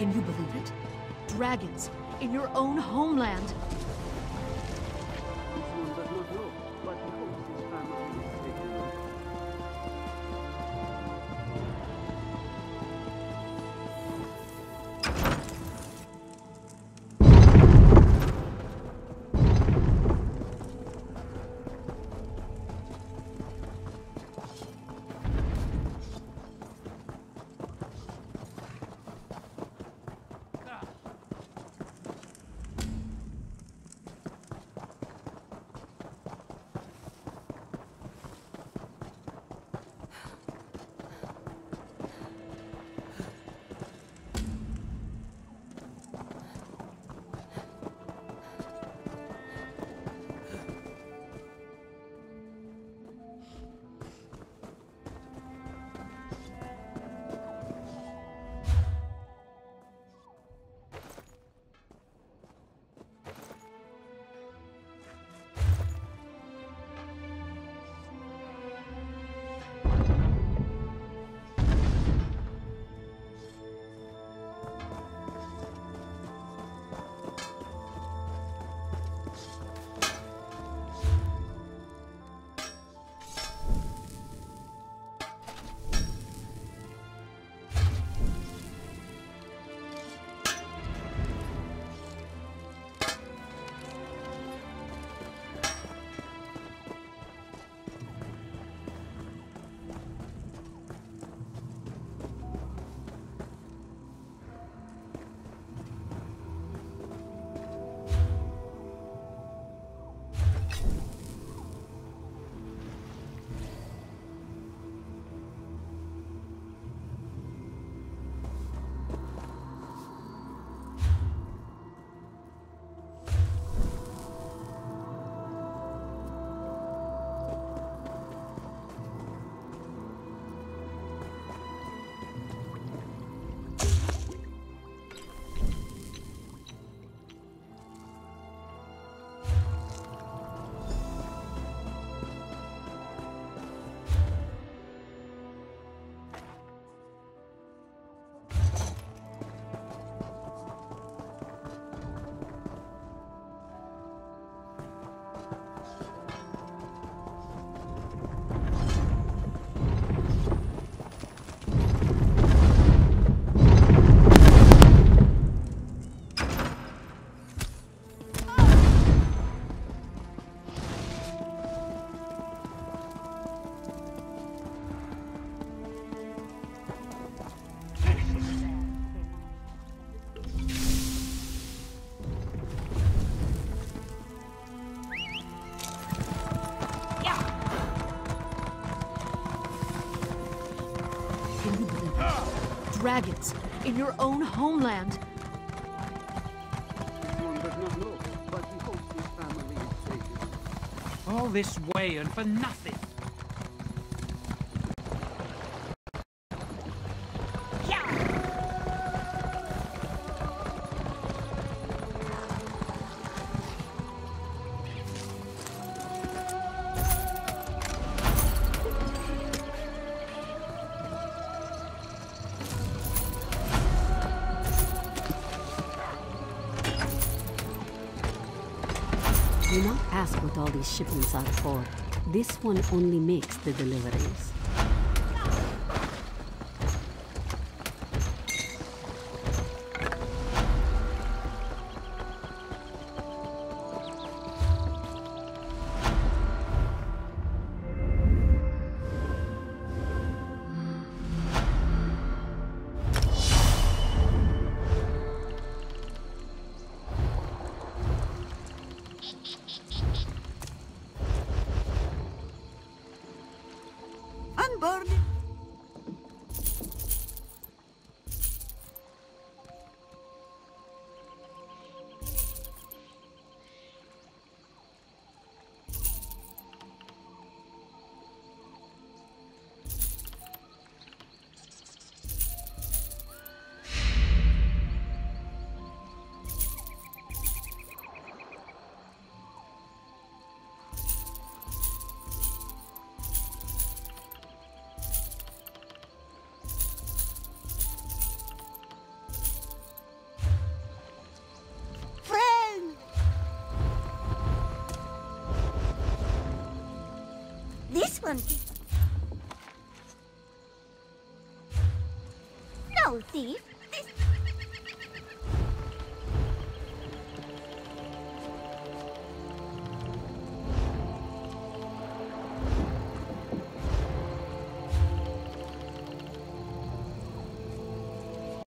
Can you believe it? Dragons in your own homeland. Dragons in your own homeland. All this way and for nothing. Do not ask what all these shipments are for. This one only makes the deliveries. unborn No thief